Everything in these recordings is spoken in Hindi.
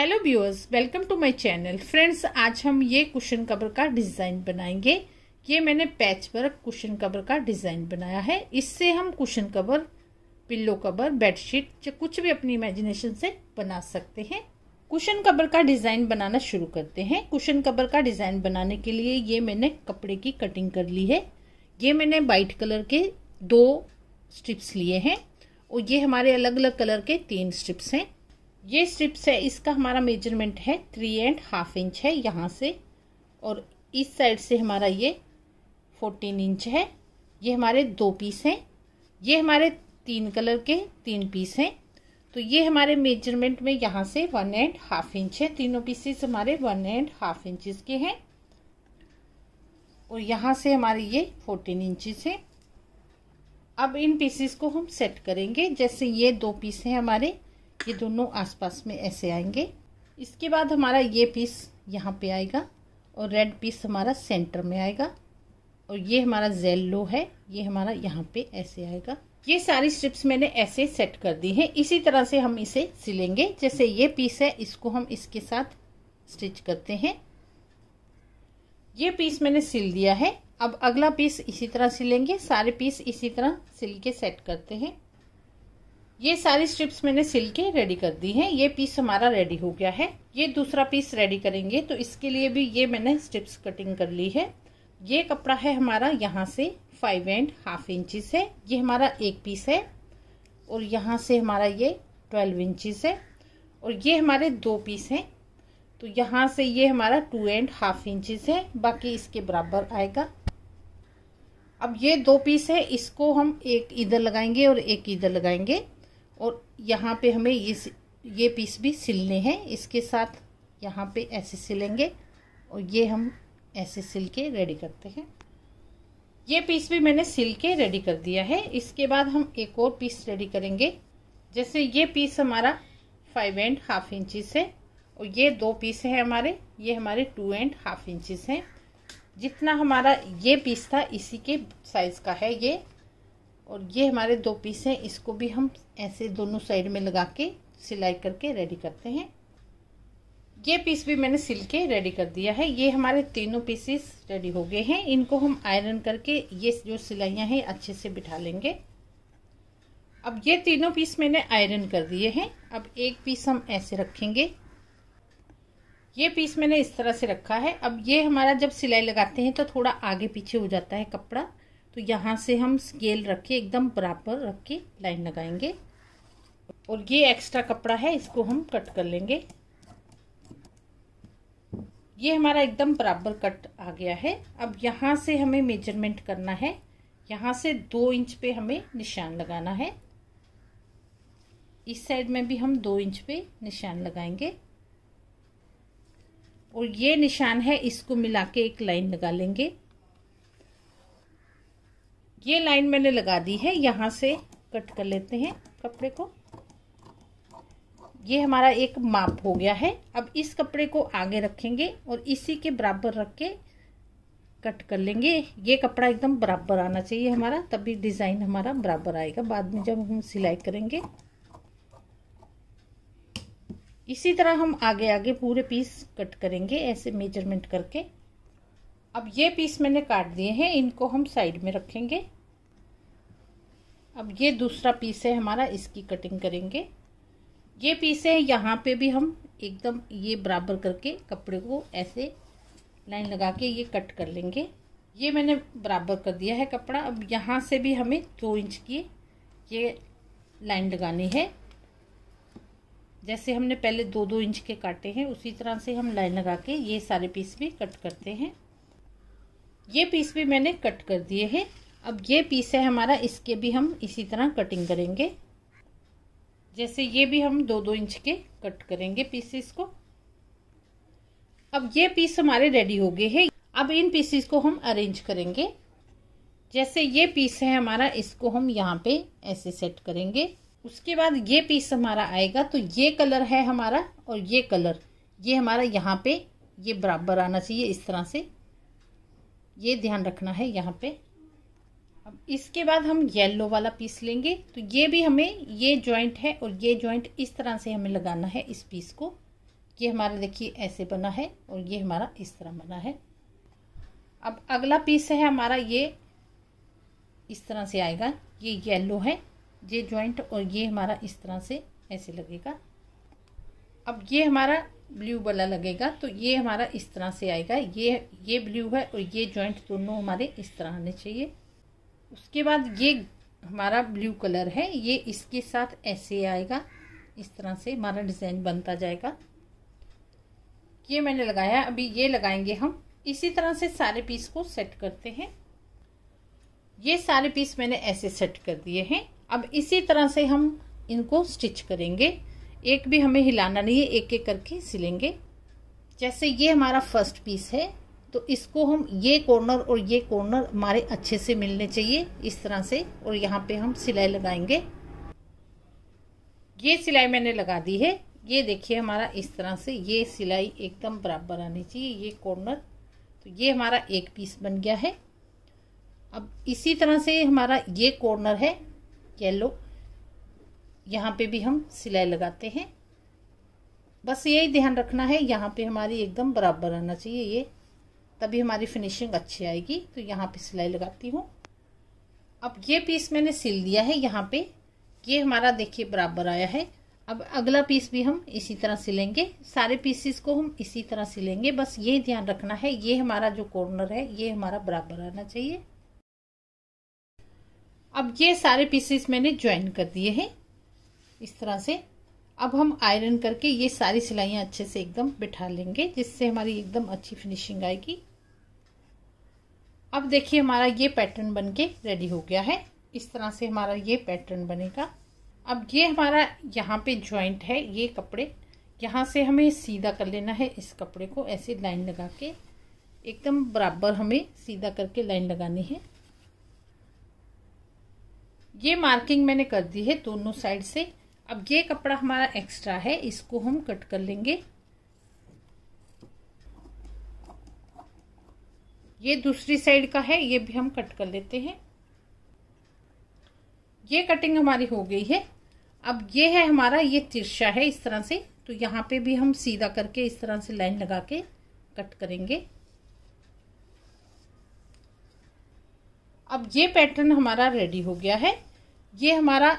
Hello viewers welcome to my channel friends आज हम ये कुशन कवर का डिज़ाइन बनाएँगे। ये मैंने पैच वर्क कुशन कवर का डिज़ाइन बनाया है। इससे हम cushion cover pillow cover bedsheet या कुछ भी अपनी इमेजिनेशन से बना सकते हैं। कुशन कवर का डिज़ाइन बनाना शुरू करते हैं। कुशन कवर का डिज़ाइन बनाने के लिए ये मैंने कपड़े की कटिंग कर ली है। ये मैंने वाइट कलर के दो स्ट्रिप्स लिए हैं और ये हमारे अलग अलग कलर के तीन स्ट्रिप्स हैं। ये स्ट्रिप्स है इसका हमारा मेज़रमेंट है थ्री एंड हाफ़ इंच है यहाँ से, और इस साइड से हमारा ये फोर्टीन इंच है, ये हमारे दो पीस हैं, ये हमारे तीन कलर के तीन पीस हैं तो ये हमारे मेज़रमेंट में यहाँ से वन एंड हाफ़ इंच है, तीनों पीसेस हमारे वन एंड हाफ़ इंचज के हैं, और यहाँ से हमारे ये फोर्टीन इंचज है। अब इन पीसेस को हम सेट करेंगे, जैसे ये दो पीस हैं हमारे ये दोनों आसपास में ऐसे आएँगे। इसके बाद हमारा ये पीस यहाँ पे आएगा और रेड पीस हमारा सेंटर में आएगा और ये हमारा जेलो है, ये हमारा यहाँ पे ऐसे आएगा। ये सारी स्ट्रिप्स मैंने ऐसे सेट कर दी हैं। इसी तरह से हम इसे सिलेंगे। जैसे ये पीस है, इसको हम इसके साथ स्टिच करते हैं। ये पीस मैंने सिल दिया है। अब अगला पीस इसी तरह सिलेंगे। सारे पीस इसी तरह सिल के सेट करते हैं। ये सारी स्ट्रिप्स मैंने सिल के रेडी कर दी हैं। ये पीस हमारा रेडी हो गया है। ये दूसरा पीस रेडी करेंगे तो इसके लिए भी ये मैंने स्ट्रिप्स कटिंग कर ली है। ये कपड़ा है हमारा यहाँ से फाइव एंड हाफ़ इंचिस है। ये हमारा एक पीस है और यहाँ से हमारा ये ट्वेल्व इंचिस है और ये हमारे दो पीस हैं। तो यहाँ से ये हमारा टू एंड हाफ़ इंचिस है। बाकी इसके बराबर आएगा। अब ये दो पीस है, इसको हम एक इधर लगाएँगे और एक इधर लगाएँगे। यहाँ पे हमें इस ये पीस भी सिलने हैं। इसके साथ यहाँ पे ऐसे सिलेंगे और ये हम ऐसे सिल के रेडी करते हैं। ये पीस भी मैंने सिल के रेडी कर दिया है। इसके बाद हम एक और पीस रेडी करेंगे। जैसे ये पीस हमारा फाइव एंड हाफ़ इंचिस है और ये दो पीस है हमारे। ये हमारे टू एंड हाफ़ इंचिस हैं। जितना हमारा ये पीस था, इसी के साइज़ का है ये। और ये हमारे दो पीस हैं, इसको भी हम ऐसे दोनों साइड में लगा के सिलाई करके रेडी करते हैं। ये पीस भी मैंने सिल के रेडी कर दिया है। ये हमारे तीनों पीसेस रेडी हो गए हैं। इनको हम आयरन करके ये जो सिलाइयाँ हैं, अच्छे से बिठा लेंगे। अब ये तीनों पीस मैंने आयरन कर दिए हैं। अब एक पीस हम ऐसे रखेंगे। ये पीस मैंने इस तरह से रखा है। अब ये हमारा जब सिलाई लगाते हैं तो थोड़ा आगे पीछे हो जाता है कपड़ा। तो यहाँ से हम स्केल रख के एकदम बराबर रख के लाइन लगाएँगे। और ये एक्स्ट्रा कपड़ा है, इसको हम कट कर लेंगे। ये हमारा एकदम बराबर कट आ गया है। अब यहाँ से हमें मेज़रमेंट करना है। यहाँ से दो इंच पे हमें निशान लगाना है। इस साइड में भी हम दो इंच पे निशान लगाएँगे। और ये निशान है, इसको मिला के एक लाइन लगा लेंगे। ये लाइन मैंने लगा दी है, यहाँ से कट कर लेते हैं कपड़े को। ये हमारा एक माप हो गया है। अब इस कपड़े को आगे रखेंगे और इसी के बराबर रख के कट कर लेंगे। ये कपड़ा एकदम बराबर आना चाहिए हमारा, तभी डिज़ाइन हमारा बराबर आएगा। बाद में जब हम सिलाई करेंगे। इसी तरह हम आगे आगे पूरे पीस कट करेंगे, ऐसे मेज़रमेंट करके। अब ये पीस मैंने काट दिए हैं, इनको हम साइड में रखेंगे। अब ये दूसरा पीस है हमारा, इसकी कटिंग करेंगे। ये पीस है, यहाँ पे भी हम एकदम ये बराबर करके कपड़े को ऐसे लाइन लगा के ये कट कर लेंगे। ये मैंने बराबर कर दिया है कपड़ा। अब यहाँ से भी हमें दो इंच की ये लाइन लगानी है। जैसे हमने पहले दो दो इंच के काटे हैं, उसी तरह से हम लाइन लगा के ये सारे पीस भी कट करते हैं। ये पीस भी मैंने कट कर दिए हैं। अब ये पीस है हमारा, इसके भी हम इसी तरह कटिंग करेंगे। जैसे ये भी हम दो दो इंच के कट करेंगे पीसेस को। अब ये पीस हमारे रेडी हो गए हैं। अब इन पीसेस को हम अरेंज करेंगे। जैसे ये पीस है हमारा, इसको हम यहाँ पे ऐसे सेट करेंगे। उसके बाद ये पीस हमारा आएगा तो ये कलर है हमारा और ये कलर ये हमारा यहाँ पे, ये बराबर आना चाहिए, इस तरह से। ये ध्यान रखना है यहाँ पे। अब इसके बाद हम येलो वाला पीस लेंगे। तो ये भी हमें, ये जॉइंट है और ये जॉइंट इस तरह से हमें लगाना है इस पीस को। ये हमारा देखिए ऐसे बना है और ये हमारा इस तरह बना है। अब अगला पीस है हमारा ये, इस तरह से आएगा। ये येलो है, ये जॉइंट और ये हमारा इस तरह से ऐसे लगेगा। अब ये हमारा ब्लू वाला लगेगा तो ये हमारा इस तरह से आएगा। ये ये ब्लू है और ये जॉइंट दोनों हमारे इस तरह आने चाहिए। उसके बाद ये हमारा ब्लू कलर है, ये इसके साथ ऐसे आएगा, इस तरह से हमारा डिज़ाइन बनता जाएगा। ये मैंने लगाया, अभी ये लगाएँगे हम। इसी तरह से सारे पीस को सेट करते हैं। ये सारे पीस मैंने ऐसे सेट कर दिए हैं। अब इसी तरह से हम इनको स्टिच करेंगे। एक भी हमें हिलाना नहीं है एक एक करके सिलेंगे। जैसे ये हमारा फ़र्स्ट पीस है तो इसको हम ये कॉर्नर और ये कॉर्नर हमारे अच्छे से मिलने चाहिए, इस तरह से, और यहाँ पे हम सिलाई लगाएँगे। ये सिलाई मैंने लगा दी है। ये देखिए हमारा इस तरह से, ये सिलाई एकदम बराबर आनी चाहिए, ये कॉर्नर तो ये हमारा एक पीस बन गया है। अब इसी तरह से हमारा ये कॉर्नर है येलो यहाँ पे भी हम सिलाई लगाते हैं। बस यही ध्यान रखना है, यहाँ पे हमारी एकदम बराबर आना चाहिए ये। तभी हमारी फिनिशिंग अच्छी आएगी। तो यहाँ पे सिलाई लगाती हूँ। अब ये पीस मैंने सिल दिया है यहाँ पे। ये हमारा देखिए बराबर आया है। अब अगला पीस भी हम इसी तरह सिलेंगे। सारे पीसेस को हम इसी तरह सिलेंगे। बस ये ध्यान रखना है, ये हमारा जो कॉर्नर है, ये हमारा बराबर आना चाहिए। अब ये सारे पीसेस मैंने ज्वाइन कर दिए हैं। इस तरह से। अब हम आयरन करके ये सारी सिलाइयाँ अच्छे से एकदम बिठा लेंगे, जिससे हमारी एकदम अच्छी फिनिशिंग आएगी। अब देखिए हमारा ये पैटर्न बन के रेडी हो गया है। इस तरह से हमारा ये पैटर्न बनेगा। अब ये हमारा यहाँ पे ज्वाइंट है, ये कपड़े। यहाँ से हमें सीधा कर लेना है इस कपड़े को, ऐसे लाइन लगा के। एकदम बराबर हमें सीधा करके लाइन लगानी है। ये मार्किंग मैंने कर दी है दोनों साइड से। अब ये कपड़ा हमारा एक्स्ट्रा है, इसको हम कट कर लेंगे। ये दूसरी साइड का है, ये भी हम कट कर लेते हैं। ये कटिंग हमारी हो गई है। अब ये है हमारा, ये तिरछा है इस तरह से तो यहाँ पे भी हम सीधा करके इस तरह से लाइन लगा के कट करेंगे। अब ये पैटर्न हमारा रेडी हो गया है। ये हमारा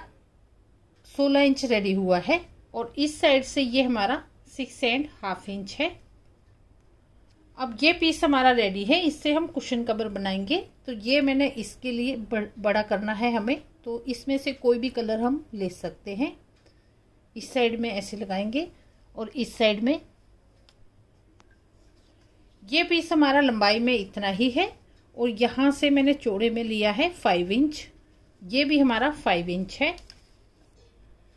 16 इंच रेडी हुआ है और इस साइड से ये हमारा सिक्स एंड हाफ़ इंच है। अब ये पीस हमारा रेडी है, इससे हम कुशन कवर बनाएँगे। तो ये मैंने इसके लिए बड़ा करना है हमें। तो इसमें से कोई भी कलर हम ले सकते हैं। इस साइड में ऐसे लगाएँगे और इस साइड में ये पीस हमारा लंबाई में इतना ही है और यहाँ से मैंने चौड़े में लिया है फाइव इंच ये भी हमारा फाइव इंच है।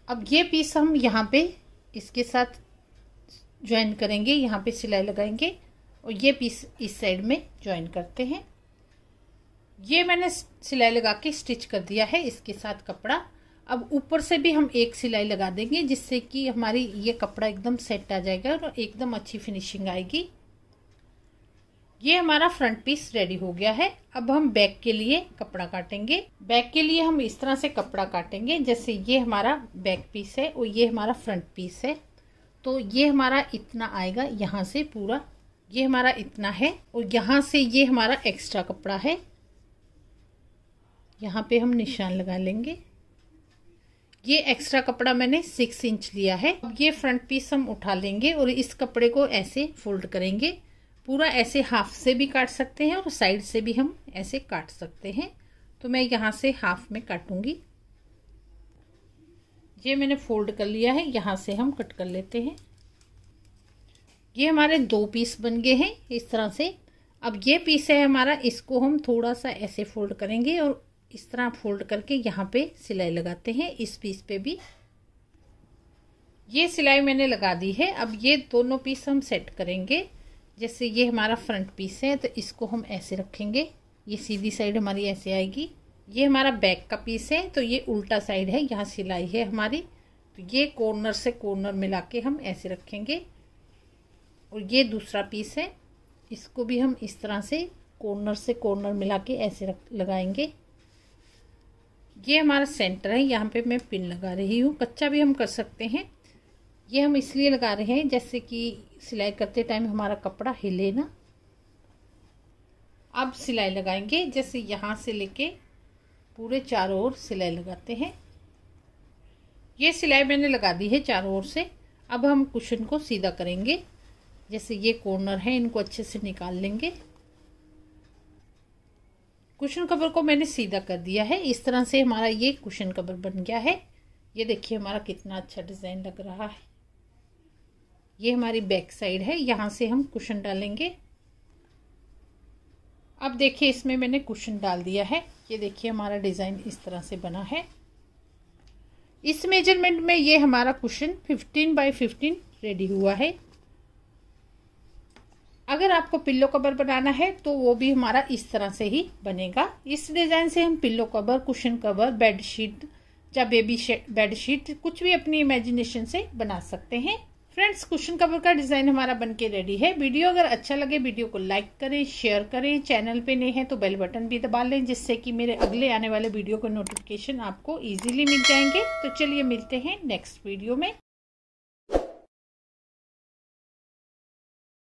अब ये पीस हम यहाँ पे इसके साथ ज्वाइन करेंगे, यहाँ पे सिलाई लगाएँगे और ये पीस इस साइड में ज्वाइन करते हैं। ये मैंने सिलाई लगा के स्टिच कर दिया है इसके साथ कपड़ा। अब ऊपर से भी हम एक सिलाई लगा देंगे जिससे कि हमारी ये कपड़ा एकदम सेट आ जाएगा और एकदम अच्छी फिनिशिंग आएगी। ये हमारा फ्रंट पीस रेडी हो गया है। अब हम बैक के लिए कपड़ा काटेंगे। बैक के लिए हम इस तरह से कपड़ा काटेंगे, जैसे ये हमारा बैक पीस है और ये हमारा फ्रंट पीस है। तो ये हमारा इतना आएगा, यहाँ से पूरा। ये हमारा इतना है और यहाँ से ये हमारा एक्स्ट्रा कपड़ा है। यहाँ पे हम निशान लगा लेंगे। ये एक्स्ट्रा कपड़ा मैंने सिक्स इंच लिया है। अब ये फ्रंट पीस हम उठा लेंगे और इस कपड़े को ऐसे फोल्ड करेंगे। पूरा ऐसे हाफ़ से भी काट सकते हैं और साइड से भी हम ऐसे काट सकते हैं। तो मैं यहाँ से हाफ़ में काटूँगी। ये मैंने फोल्ड कर लिया है, यहाँ से हम कट कर लेते हैं। ये हमारे दो पीस बन गए हैं इस तरह से। अब ये पीस है हमारा, इसको हम थोड़ा सा ऐसे फोल्ड करेंगे और इस तरह फोल्ड करके यहाँ पे सिलाई लगाते हैं, इस पीस पे भी। ये सिलाई मैंने लगा दी है। अब ये दोनों पीस हम सेट करेंगे। जैसे ये हमारा फ्रंट पीस है तो इसको हम ऐसे रखेंगे। ये सीधी साइड हमारी ऐसे आएगी। ये हमारा बैक का पीस है तो ये उल्टा साइड है, यहाँ सिलाई है हमारी। तो ये कॉर्नर से कॉर्नर मिला के हम ऐसे रखेंगे। और ये दूसरा पीस है, इसको भी हम इस तरह से कॉर्नर से कॉर्नर मिला के ऐसे रख, लगाएँगे। ये हमारा सेंटर है, यहाँ पे मैं पिन लगा रही हूँ। कच्चा भी हम कर सकते हैं। ये हम इसलिए लगा रहे हैं जैसे कि सिलाई करते टाइम हमारा कपड़ा हिले ना। अब सिलाई लगाएँगे, जैसे यहाँ से लेके पूरे चारों ओर सिलाई लगाते हैं। ये सिलाई मैंने लगा दी है चारों ओर से। अब हम कुशन को सीधा करेंगे, जैसे ये कॉर्नर है, इनको अच्छे से निकाल लेंगे। कुशन कवर को मैंने सीधा कर दिया है। इस तरह से हमारा ये कुशन कवर बन गया है। ये देखिए हमारा कितना अच्छा डिज़ाइन लग रहा है। ये हमारी बैक साइड है, यहाँ से हम कुशन डालेंगे। अब देखिए, इसमें मैंने कुशन डाल दिया है। ये देखिए, हमारा डिज़ाइन इस तरह से बना है। इस मेज़रमेंट में ये हमारा कुशन 15 बाई 15 रेडी हुआ है। अगर आपको पिल्लो कवर बनाना है तो वो भी हमारा इस तरह से ही बनेगा। इस डिज़ाइन से हम pillow cover cushion cover bed sheet या बेबी बेड शीट कुछ भी अपनी इमेजिनेशन से बना सकते हैं। फ्रेंड्स क्वेश्चन कवर का डिज़ाइन हमारा बनके रेडी है। वीडियो अगर अच्छा लगे वीडियो को लाइक करें शेयर करें चैनल पे नए हैं तो बेल बटन भी दबा लें, जिससे कि मेरे अगले आने वाले वीडियो के नोटिफिकेशन आपको इजीली मिल जाएँगे। तो चलिए मिलते हैं नेक्स्ट वीडियो में।